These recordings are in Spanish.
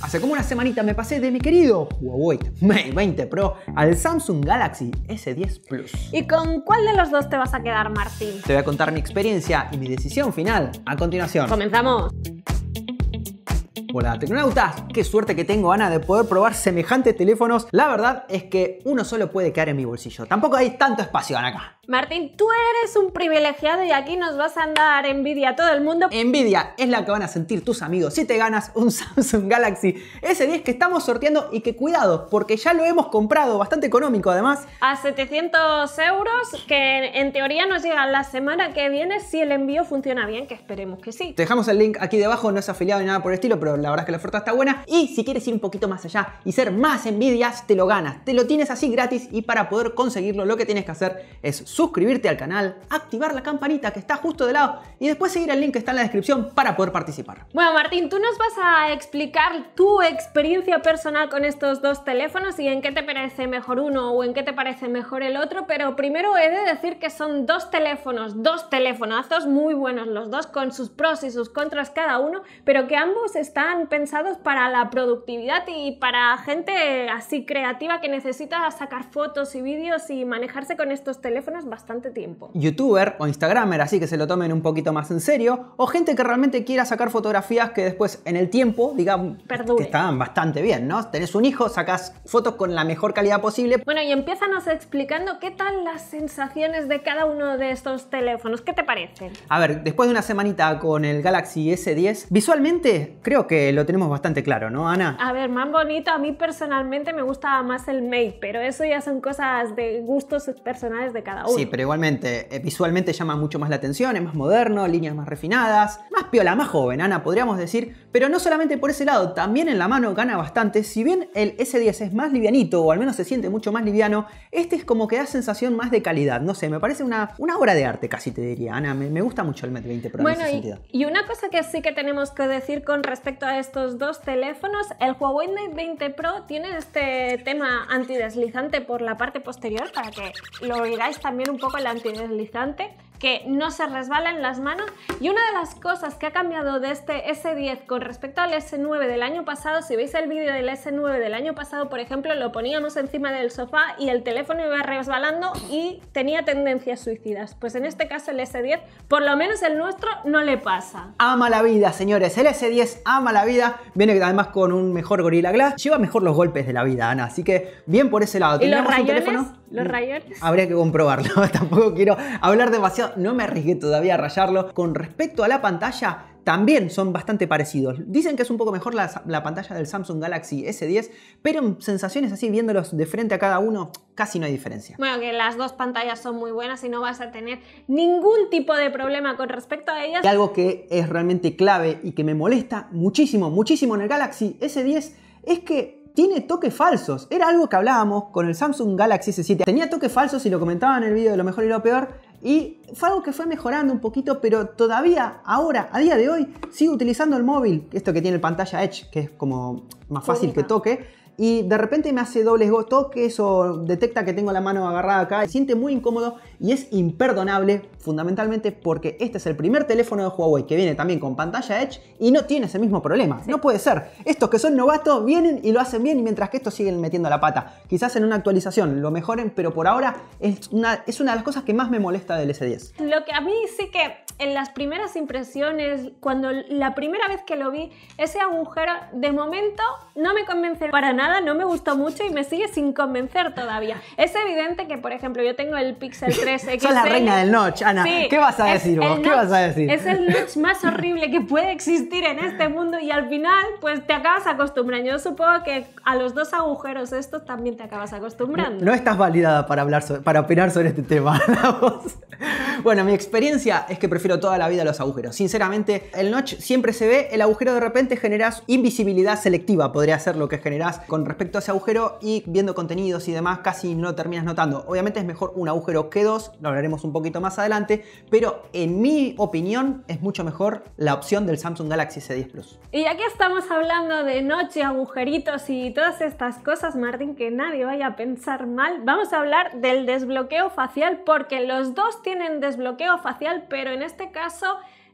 Hace como una semanita me pasé de mi querido Huawei Mate 20 Pro al Samsung Galaxy S10 Plus. ¿Y con cuál de los dos te vas a quedar, Martín? Te voy a contar mi experiencia y mi decisión final a continuación. Comenzamos. Hola tecnonautas, qué suerte que tengo Ana de poder probar semejantes teléfonos. La verdad es que uno solo puede caer en mi bolsillo. Tampoco hay tanto espacio acá. Martín, tú eres un privilegiado y aquí nos vas a andar envidia a todo el mundo. Envidia es la que van a sentir tus amigos si te ganas un Samsung Galaxy S10 que estamos sorteando y que cuidado, porque ya lo hemos comprado, bastante económico además. A 700 euros, que en teoría nos llega la semana que viene si el envío funciona bien, que esperemos que sí. Te dejamos el link aquí debajo, no es afiliado ni nada por el estilo, pero la verdad es que la oferta está buena. Y si quieres ir un poquito más allá y ser más envidias, te lo ganas. Te lo tienes así gratis y para poder conseguirlo lo que tienes que hacer es suscribirte al canal, activar la campanita que está justo de lado y después seguir el link que está en la descripción para poder participar. Bueno, Martín, tú nos vas a explicar tu experiencia personal con estos dos teléfonos y en qué te parece mejor uno o en qué te parece mejor el otro, pero primero he de decir que son dos teléfonos, dos telefonazos muy buenos los dos, con sus pros y sus contras cada uno, pero que ambos están pensados para la productividad y para gente así creativa que necesita sacar fotos y vídeos y manejarse con estos teléfonos bastante tiempo. Youtuber o Instagramer, así que se lo tomen un poquito más en serio, o gente que realmente quiera sacar fotografías que después en el tiempo, digan que están bastante bien, ¿no? Tenés un hijo, sacas fotos con la mejor calidad posible. Bueno, y empiézanos explicando qué tal las sensaciones de cada uno de estos teléfonos, ¿qué te parece? A ver, después de una semanita con el Galaxy S10, visualmente creo que lo tenemos bastante claro, ¿no, Ana? A ver, más bonito, a mí personalmente me gusta más el Mate, pero eso ya son cosas de gustos personales de cada uno. Sí, pero igualmente, eh, visualmente llama mucho más la atención, es más moderno, líneas más refinadas, más piola, más joven, Ana, podríamos decir. Pero no solamente por ese lado, también en la mano gana bastante. Si bien el S10 es más livianito, o al menos se siente mucho más liviano, este es como que da sensación más de calidad. No sé, me parece una, una obra de arte, casi te diría, Ana. Me, gusta mucho el Mate 20 Pro bueno, en ese y, sentido. Y una cosa que sí que tenemos que decir con respecto a estos dos teléfonos, el Huawei Mate 20 Pro tiene este tema antideslizante por la parte posterior, para que lo oigáis también un poco el antideslizante que no se resbala en las manos y una de las cosas que ha cambiado de este S10 con respecto al S9 del año pasado, si veis el vídeo del S9 del año pasado, por ejemplo, lo poníamos encima del sofá y el teléfono iba resbalando y tenía tendencias suicidas. Pues en este caso el S10, por lo menos el nuestro, no le pasa. Ama la vida, señores. El S10 ama la vida. Viene además con un mejor Gorilla Glass. Lleva mejor los golpes de la vida, Ana. Así que bien por ese lado. ¿Y los rayones? Teléfono? ¿Los mm, rayones? Habría que comprobarlo. Tampoco quiero hablar demasiado. No me arriesgué todavía a rayarlo. Con respecto a la pantalla, también son bastante parecidos. Dicen que es un poco mejor la, la, pantalla del Samsung Galaxy S10, pero en sensaciones así, viéndolos de frente a cada uno, casi no hay diferencia. Bueno, que las dos pantallas son muy buenas y no vas a tener ningún tipo de problema con respecto a ellas. Y algo que es realmente clave y que me molesta muchísimo, muchísimo en el Galaxy S10 es que tiene toques falsos. Era algo que hablábamos con el Samsung Galaxy S7. Tenía toques falsos y lo comentaba en el video de lo mejor y lo peor. Y fue algo que fue mejorando un poquito, pero todavía, ahora, a día de hoy, sigo utilizando el móvil. Esto que tiene pantalla Edge, que es como más fácil que toque y de repente me hace dobles toques o detecta que tengo la mano agarrada acá. Se siente muy incómodo y es imperdonable fundamentalmente porque este es el primer teléfono de Huawei que viene también con pantalla Edge y no tiene ese mismo problema. No puede ser. Estos que son novatos vienen y lo hacen bien mientras que estos siguen metiendo la pata. Quizás en una actualización lo mejoren, pero por ahora es una, es una de las cosas que más me molesta del S10. Lo que a mí sí que en las primeras impresiones, cuando la primera vez que lo vi, ese agujero de momento no me convence para nada no me gustó mucho y me sigue sin convencer todavía. Es evidente que, por ejemplo, yo tengo el Pixel 3 XL. Sos la reina del notch, Ana. ¿Qué vas a decir vos? ¿Qué vas a decir? Es el notch más horrible que puede existir en este mundo y al final, pues te acabas acostumbrando. Yo supongo que a los dos agujeros estos también te acabas acostumbrando. No, estás validada para, hablar para opinar sobre este tema, Bueno, mi experiencia es que prefiero toda la vida los agujeros. Sinceramente, el notch siempre se ve, el agujero de repente generas invisibilidad selectiva, podría ser lo que generas con respecto a ese agujero y viendo contenidos y demás casi no terminas notando. Obviamente es mejor un agujero que dos, lo hablaremos un poquito más adelante, pero en mi opinión es mucho mejor la opción del Samsung Galaxy S10 Plus. Y aquí estamos hablando de noche, agujeritos y todas estas cosas, Martín, que nadie vaya a pensar mal, vamos a hablar del desbloqueo facial porque los dos tienen desbloqueo facial, pero en este caso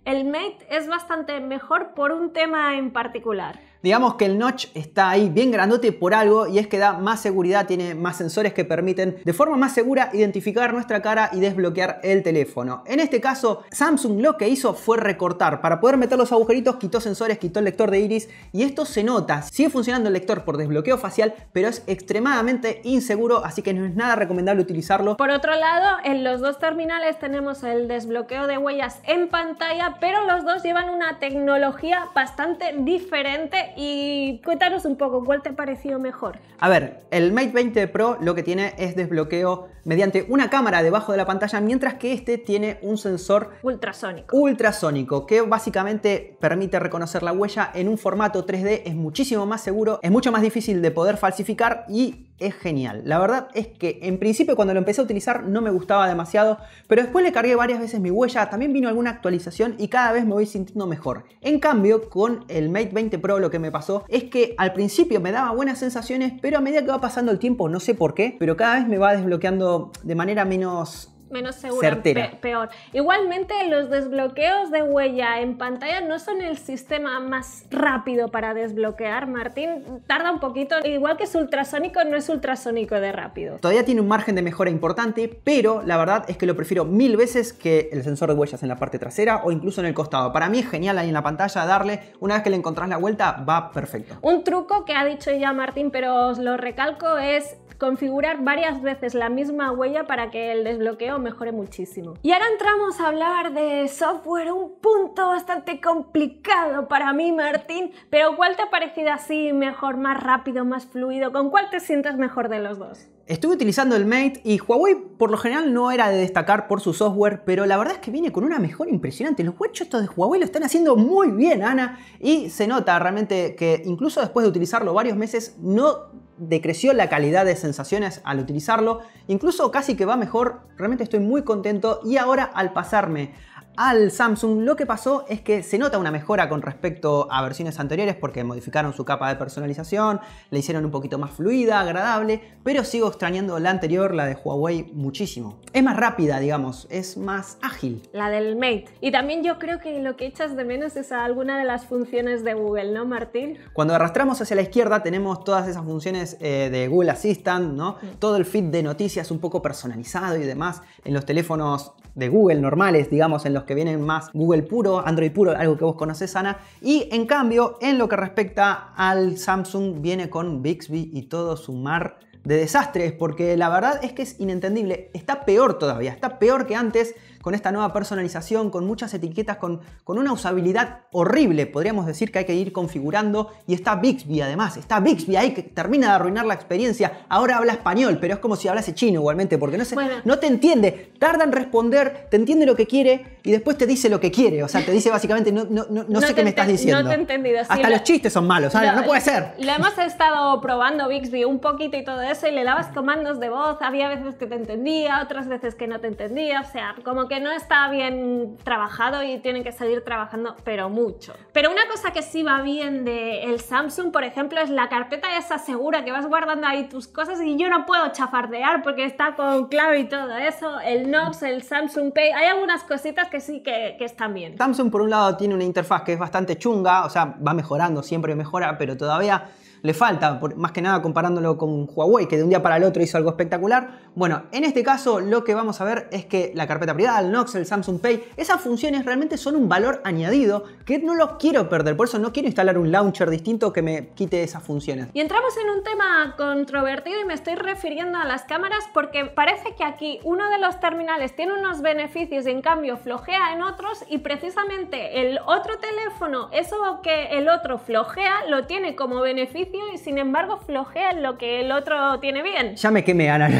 el Mate es bastante mejor por un tema en particular. Digamos que el notch está ahí bien grandote por algo y es que da más seguridad, tiene más sensores que permiten de forma más segura identificar nuestra cara y desbloquear el teléfono. En este caso, Samsung lo que hizo fue recortar. Para poder meter los agujeritos, quitó sensores, quitó el lector de iris y esto se nota. Sigue funcionando el lector por desbloqueo facial, pero es extremadamente inseguro, así que no es nada recomendable utilizarlo. Por otro lado, en los dos terminales tenemos el desbloqueo de huellas en pantalla, pero los dos llevan una tecnología bastante diferente y cuéntanos un poco, ¿cuál te ha parecido mejor? A ver, el Mate 20 Pro lo que tiene es desbloqueo mediante una cámara debajo de la pantalla, mientras que este tiene un sensor ultrasónico. Ultrasónico, que básicamente permite reconocer la huella en un formato 3D, es muchísimo más seguro, es mucho más difícil de poder falsificar y es genial. La verdad es que en principio cuando lo empecé a utilizar no me gustaba demasiado, pero después le cargué varias veces mi huella, también vino alguna actualización y cada vez me voy sintiendo mejor. En cambio, con el Mate 20 Pro lo que me pasó es que al principio me daba buenas sensaciones, pero a medida que va pasando el tiempo, no sé por qué, pero cada vez me va desbloqueando de manera menos menos segura, peor. Igualmente, los desbloqueos de huella en pantalla no son el sistema más rápido para desbloquear, Martín. Tarda un poquito, igual que es ultrasónico, no es ultrasónico de rápido. Todavía tiene un margen de mejora importante, pero la verdad es que lo prefiero mil veces que el sensor de huellas en la parte trasera o incluso en el costado. Para mí es genial ahí en la pantalla darle, una vez que le encontrás la vuelta, va perfecto. Un truco que ha dicho ya Martín, pero os lo recalco, es configurar varias veces la misma huella para que el desbloqueo mejore muchísimo. Y ahora entramos a hablar de software, un punto bastante complicado para mí, Martín, pero ¿cuál te ha parecido así mejor, más rápido, más fluido? ¿Con cuál te sientes mejor de los dos? Estuve utilizando el Mate y Huawei por lo general no era de destacar por su software, pero la verdad es que viene con una mejora impresionante. Los estos de Huawei lo están haciendo muy bien, Ana, y se nota realmente que incluso después de utilizarlo varios meses no decreció la calidad de sensaciones al utilizarlo, incluso casi que va mejor, realmente estoy muy contento y ahora al pasarme al Samsung, lo que pasó es que se nota una mejora con respecto a versiones anteriores porque modificaron su capa de personalización, la hicieron un poquito más fluida, agradable, pero sigo extrañando la anterior, la de Huawei, muchísimo. Es más rápida, digamos, es más ágil. La del Mate. Y también yo creo que lo que echas de menos es alguna de las funciones de Google, ¿no, Martín? Cuando arrastramos hacia la izquierda tenemos todas esas funciones eh, de Google Assistant, ¿no? Mm. Todo el feed de noticias un poco personalizado y demás en los teléfonos de Google normales, digamos, en los que vienen más Google puro, Android puro, algo que vos conocés, Ana. Y en cambio, en lo que respecta al Samsung, viene con Bixby y todo su mar de desastres, porque la verdad es que es inentendible. Está peor todavía, está peor que antes con esta nueva personalización, con muchas etiquetas, con, con una usabilidad horrible, podríamos decir que hay que ir configurando. Y está Bixby además, está Bixby ahí que termina de arruinar la experiencia. Ahora habla español, pero es como si hablase chino igualmente, porque no, se, no te entiende. Tarda en responder, te entiende lo que quiere y después te dice lo que quiere. O sea, te dice básicamente, no, no, no, sé qué me estás diciendo. No te he entendido. Hasta los chistes son malos, no puede ser. Le hemos estado probando Bixby un poquito y todo eso y le dabas comandos de voz. Había veces que te entendía, otras veces que no te entendía. O sea, como que no está bien trabajado y tienen que seguir trabajando, pero mucho. Pero una cosa que sí va bien de el Samsung, por ejemplo, es la carpeta esa segura que vas guardando ahí tus cosas y yo no puedo chafardear porque está con clave y todo eso. El Knox, el Samsung Pay, hay algunas cositas que sí que, que están bien. Samsung por un lado tiene una interfaz que es bastante chunga, o sea, va mejorando, siempre mejora, pero todavía le falta, más que nada comparándolo con Huawei, que de un día para el otro hizo algo espectacular. Bueno, en este caso lo que vamos a ver es que la carpeta privada, el Nox, el Samsung Pay, esas funciones realmente son un valor añadido que no lo quiero perder, por eso no quiero instalar un launcher distinto que me quite esas funciones. Y entramos en un tema controvertido y me estoy refiriendo a las cámaras porque parece que aquí uno de los terminales tiene unos beneficios y en cambio flojea en otros y precisamente el otro teléfono, eso que el otro flojea, lo tiene como beneficio y sin embargo flojea en lo que el otro tiene bien. Ya me quemé, Ana.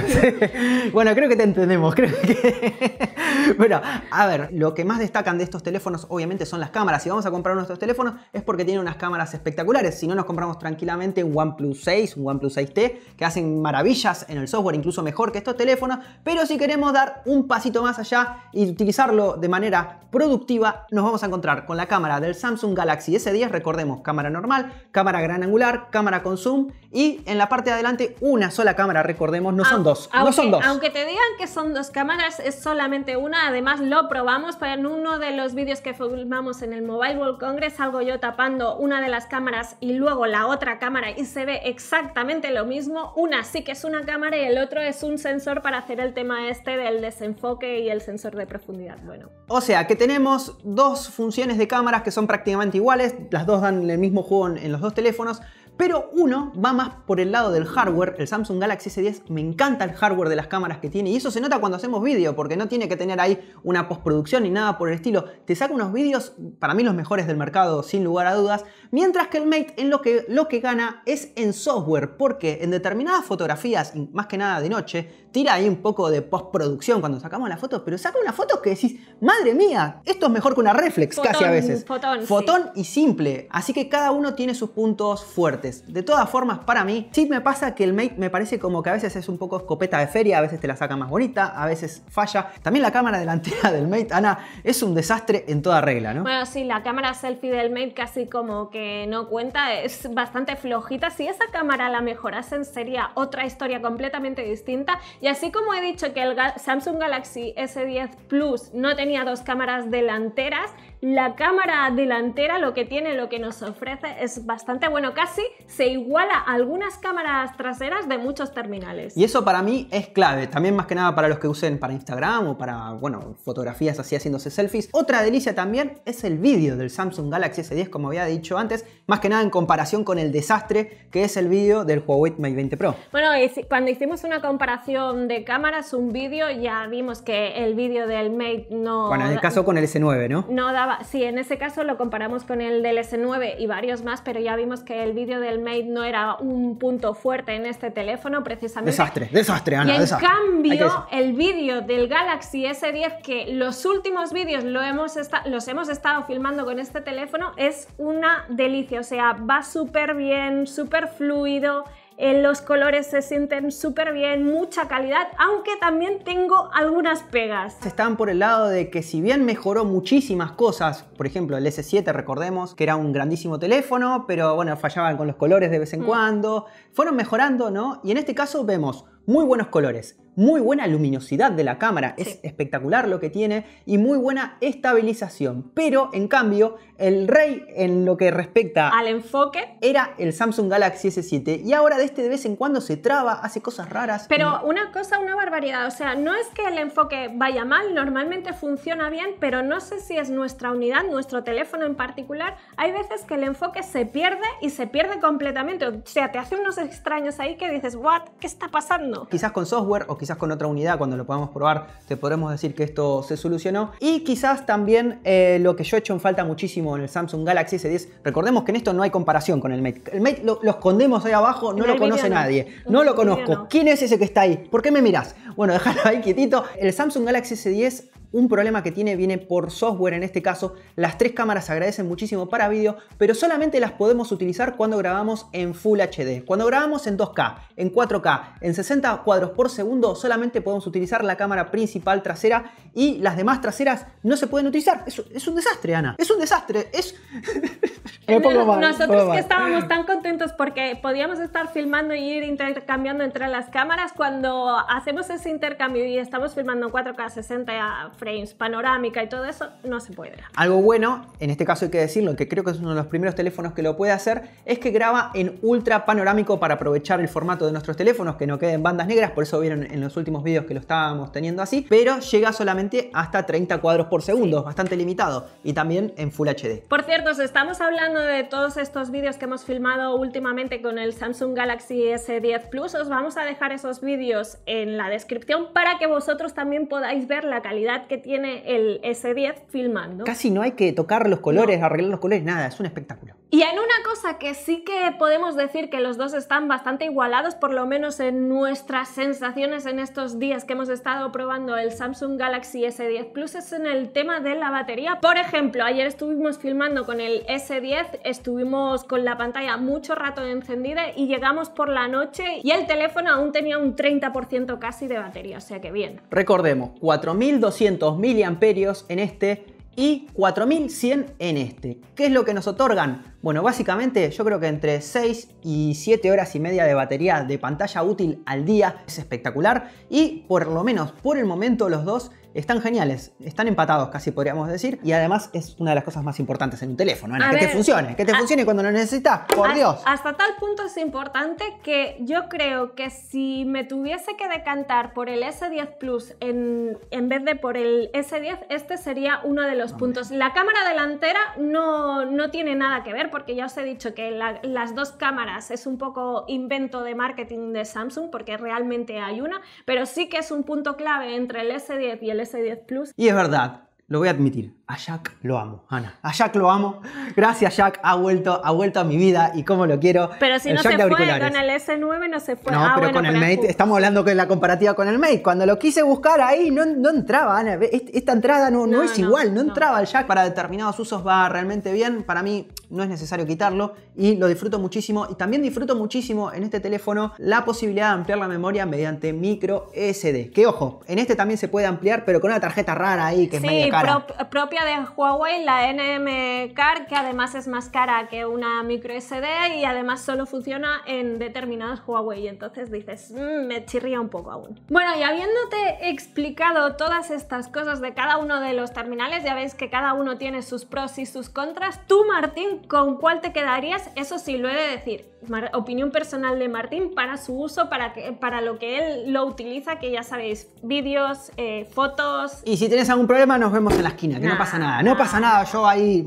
bueno, creo que te entendemos. Creo que... bueno, a ver, lo que más destacan de estos teléfonos obviamente son las cámaras. Si vamos a comprar nuestros teléfonos es porque tienen unas cámaras espectaculares. Si no, nos compramos tranquilamente un OnePlus 6, un OnePlus 6T, que hacen maravillas en el software, incluso mejor que estos teléfonos. Pero si queremos dar un pasito más allá y utilizarlo de manera productiva, nos vamos a encontrar con la cámara del Samsung Galaxy S10. Recordemos, cámara normal, cámara gran angular, cámara cámara con zoom y en la parte de adelante una sola cámara, recordemos, no son dos, aunque, no son dos. Aunque te digan que son dos cámaras, es solamente una. Además, lo probamos pero en uno de los vídeos que filmamos en el Mobile World Congress. Salgo yo tapando una de las cámaras y luego la otra cámara y se ve exactamente lo mismo. Una sí que es una cámara y el otro es un sensor para hacer el tema este del desenfoque y el sensor de profundidad. Bueno, O sea que tenemos dos funciones de cámaras que son prácticamente iguales, las dos dan el mismo juego en los dos teléfonos, pero uno va más por el lado del hardware, el Samsung Galaxy S10, me encanta el hardware de las cámaras que tiene y eso se nota cuando hacemos vídeo, porque no tiene que tener ahí una postproducción ni nada por el estilo, te saca unos vídeos, para mí los mejores del mercado, sin lugar a dudas, mientras que el Mate en lo que, lo que gana es en software, porque en determinadas fotografías, más que nada de noche, tira ahí un poco de postproducción cuando sacamos la foto, pero saca una foto que decís, madre mía, esto es mejor que una reflex casi a veces. fotón, sí. Fotón y simple, así que cada uno tiene sus puntos fuertes. De todas formas, para mí, sí me pasa que el Mate me parece como que a veces es un poco escopeta de feria, a veces te la saca más bonita, a veces falla. También la cámara delantera del Mate, Ana, es un desastre en toda regla, ¿no? Bueno, sí, la cámara selfie del Mate casi como que no cuenta, es bastante flojita. Si esa cámara la mejorasen sería otra historia completamente distinta. Y así como he dicho que el Samsung Galaxy S10 Plus no tenía dos cámaras delanteras, la cámara delantera lo que tiene, lo que nos ofrece es bastante bueno. Casi se iguala a algunas cámaras traseras de muchos terminales. Y eso para mí es clave, también más que nada para los que usen para Instagram o para, bueno, fotografías así haciéndose selfies. Otra delicia también es el vídeo del Samsung Galaxy S10, como había dicho antes, más que nada en comparación con el desastre que es el vídeo del Huawei Mate 20 Pro. Bueno, y cuando hicimos una comparación de cámaras, un vídeo, ya vimos que el vídeo del Mate no... Bueno, en el caso con el S9, ¿no? No daba, sí, en ese caso lo comparamos con el del S9 y varios más, pero ya vimos que el vídeo del Mate no era un punto fuerte en este teléfono precisamente. Desastre, desastre, Y Ana, en desastre. Hay que cambio, el vídeo del Galaxy S10, que los últimos vídeos lo hemos los hemos estado filmando con este teléfono, es una delicia. O sea, va súper bien, súper fluido. eh, los colores se sienten súper bien, mucha calidad, aunque también tengo algunas pegas. Están por el lado de que si bien mejoró muchísimas cosas, por ejemplo el S7 recordemos que era un grandísimo teléfono, pero bueno, fallaban con los colores de vez en Mm. cuando, fueron mejorando, ¿no? Y en este caso vemos muy buenos colores, muy buena luminosidad de la cámara, es espectacular lo que tiene y muy buena estabilización, pero en cambio el rey en lo que respecta Al enfoque, era el Samsung Galaxy S7 y ahora de este de vez en cuando se traba, hace cosas raras. Pero una cosa, una barbaridad. O sea, no es que el enfoque vaya mal, normalmente funciona bien, pero no sé si es nuestra unidad, nuestro teléfono en particular. Hay veces que el enfoque se pierde y se pierde completamente. O sea, te hace unos extraños ahí que dices, ¿what? ¿Qué está pasando? Quizás con software o quizás con otra unidad, cuando lo podamos probar, te podremos decir que esto se solucionó. Y quizás también eh, lo que yo he hecho en falta muchísimo en el Samsung Galaxy S10. Recordemos que en esto no hay comparación con el Mate. El Mate lo, lo escondemos ahí abajo, no lo conoce no. nadie. No lo conozco. no. ¿Quién es ese que está ahí? ¿Por qué me mirás? Bueno, déjalo ahí quietito. El Samsung Galaxy S10 un problema que tiene viene por software en este caso. Las tres cámaras agradecen muchísimo para vídeo, pero solamente las podemos utilizar cuando grabamos en Full HD. Cuando grabamos en 2K, en 4K, en 60 cuadros por segundo, solamente podemos utilizar la cámara principal trasera y las demás traseras no se pueden utilizar. Es, es un desastre, Ana. Es un desastre. Es... Me pongo mal, me Nosotros pongo que mal. estábamos tan contentos porque podíamos estar filmando y ir intercambiando entre las cámaras, cuando hacemos ese intercambio y estamos filmando en 4K 60 frames, panorámica y todo eso, no se puede. Algo bueno, en este caso hay que decirlo, que creo que es uno de los primeros teléfonos que lo puede hacer, es que graba en ultra panorámico para aprovechar el formato de nuestros teléfonos, que no queden bandas negras, por eso vieron en los últimos vídeos que lo estábamos teniendo así, pero llega solamente hasta 30 cuadros por segundo, bastante limitado, y también en Full HD. Por cierto, os estamos hablando de todos estos vídeos que hemos filmado últimamente con el Samsung Galaxy S10 Plus. Os vamos a dejar esos vídeos en la descripción para que vosotros también podáis ver la calidad que tiene el S10 filmando. Casi no hay que tocar los colores, arreglar los colores, nada, es un espectáculo. Y en una cosa que sí que podemos decir que los dos están bastante igualados, por lo menos en nuestras sensaciones en estos días que hemos estado probando el Samsung Galaxy S10 Plus, es en el tema de la batería. Por ejemplo, ayer estuvimos filmando con el S10, estuvimos con la pantalla mucho rato encendida y llegamos por la noche y el teléfono aún tenía un 30% casi de batería, o sea que bien. Recordemos, 4200 miliamperios en este y 4100 en este. ¿Qué es lo que nos otorgan? Bueno, básicamente yo creo que entre 6 y 7 horas y media de batería de pantalla útil al día es espectacular y por lo menos por el momento los dos están geniales, están empatados casi podríamos decir y además es una de las cosas más importantes en un teléfono, Ana, que te funcione, que te funcione cuando lo necesitas, por Dios. Hasta tal punto es importante que yo creo que si me tuviese que decantar por el S10 Plus en, en vez de por el S10, este sería uno de los puntos. La cámara delantera no, no tiene nada que ver porque ya os he dicho que las dos cámaras es un poco invento de marketing de Samsung porque realmente hay una, pero sí que es un punto clave entre el S10 y el S10 Plus. Y es verdad, lo voy a admitir, a Jack lo amo, Ana. A Jack lo amo. Gracias, Jack. Ha vuelto, ha vuelto a mi vida y cómo lo quiero. Pero si no se fue con el S9, no se fue. No, ah, pero con el Mate, estamos hablando de la comparativa con el Mate. Cuando lo quise buscar ahí, no, no entraba, Ana. Esta entrada no, no, es igual, no, entraba el Jack. Para determinados usos va realmente bien. Para mí no es necesario quitarlo y lo disfruto muchísimo. Y también disfruto muchísimo en este teléfono la posibilidad de ampliar la memoria mediante micro SD. Que ojo, en este también se puede ampliar, pero con una tarjeta rara ahí que es media cara. Propia de Huawei, la NM Car, que además es más cara que una micro SD y además solo funciona en determinados Huawei. Entonces dices, mm, me chirría un poco aún. Bueno, y habiéndote explicado todas estas cosas de cada uno de los terminales, ya veis que cada uno tiene sus pros y sus contras. Tú, Martín, ¿con cuál te quedarías? Eso sí, lo he de decir. opinión personal de Martín para su uso, para, que, para lo que él lo utiliza, que ya sabéis, vídeos, eh, fotos. Y si tienes algún problema, nos vemos en la esquina, que no pasa nada. No pasa nada, yo ahí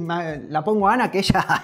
la pongo a Ana, que ella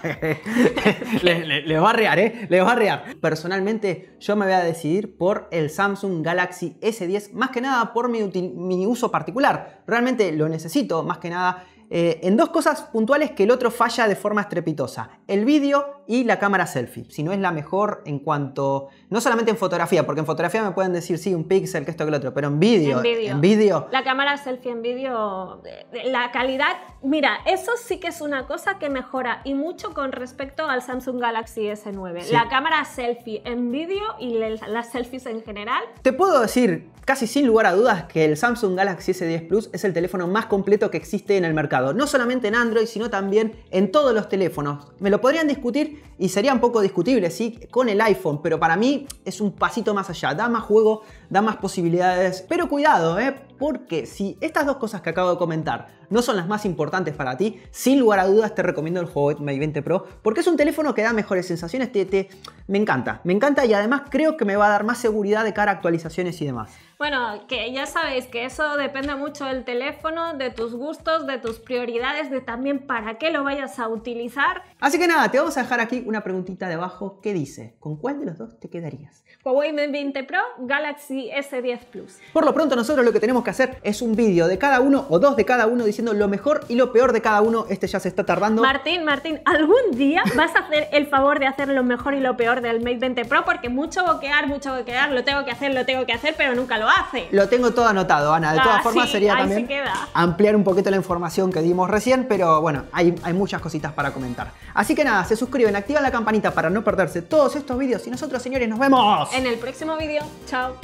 le, va a rear, ¿eh? Le va a rear. Personalmente, yo me voy a decidir por el Samsung Galaxy S10, más que nada por mi, mi uso particular. Realmente lo necesito, más que nada eh, en dos cosas puntuales que el otro falla de forma estrepitosa. El vídeo y la cámara selfie. Si no es la mejor en cuanto... No solamente en fotografía, porque en fotografía me pueden decir, sí, un píxel, que esto, que lo otro, pero en vídeo... En vídeo. La cámara selfie en vídeo, la calidad... Mira, eso sí que es una cosa que mejora y mucho con respecto al Samsung Galaxy S9. La cámara selfie en vídeo y las selfies en general. Te puedo decir, casi sin lugar a dudas, que el Samsung Galaxy S10 Plus es el teléfono más completo que existe en el mercado no solamente en Android, sino también en todos los teléfonos. Me lo podrían discutir y sería un poco discutible, sí, con el iPhone, pero para mí es un pasito más allá, da más juego, da más posibilidades. Pero cuidado, ¿eh? porque si estas dos cosas que acabo de comentar no son las más importantes para ti, sin lugar a dudas te recomiendo el Huawei Mate 20 Pro, porque es un teléfono que da mejores sensaciones, te, me encanta, me encanta y además creo que me va a dar más seguridad de cara a actualizaciones y demás. Bueno, que ya sabéis que eso depende mucho del teléfono, de tus gustos, de tus prioridades, de también para qué lo vayas a utilizar. Así que nada, te vamos a dejar aquí una preguntita debajo que dice, ¿con cuál de los dos te quedarías? Huawei Mate 20 Pro, Galaxy S10 Plus. Por lo pronto nosotros lo que tenemos que hacer es un vídeo de cada uno o dos de cada uno diciendo lo mejor y lo peor de cada uno. Este ya se está tardando. Martín, Martín, algún día vas a hacer el favor de hacer lo mejor y lo peor del Mate 20 Pro porque mucho boquear, mucho boquear, lo tengo que hacer, lo tengo que hacer, pero nunca lo hace. Lo tengo todo anotado, Ana. De todas ah, formas sería también ampliar un poquito la información que dimos recién, pero bueno, hay, hay muchas cositas para comentar. Así que nada, se suscriben, activan la campanita para no perderse todos estos vídeos y nosotros, señores, nos vemos en el próximo vídeo. Chao.